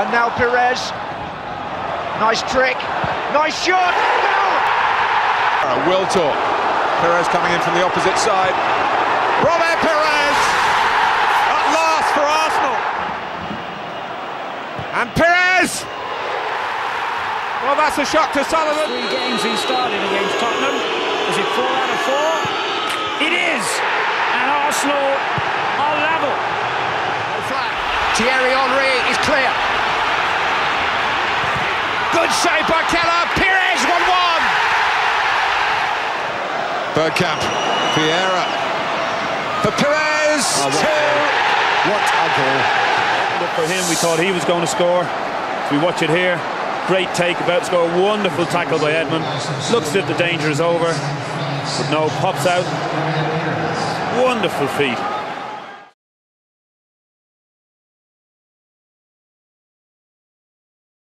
And now Pires. Nice trick. Nice shot. Uh, Will talk. Pires coming in from the opposite side. Robert Pires at last for Arsenal. And Pires. Well, that's a shock to Sullivan. Three games he started against Tottenham. Is it four out of four? It is. And Arsenal are level. Thierry Henry is clear. Good save by Keller. Pires 1 1. Bergkamp. Vieira. For Pires. Oh, what, two. what a goal. Look for him. We thought he was going to score. As we watch it here. Great take, about to score. Wonderful tackle by Edman. Looks as if the danger is over. But no, pops out. Wonderful feet.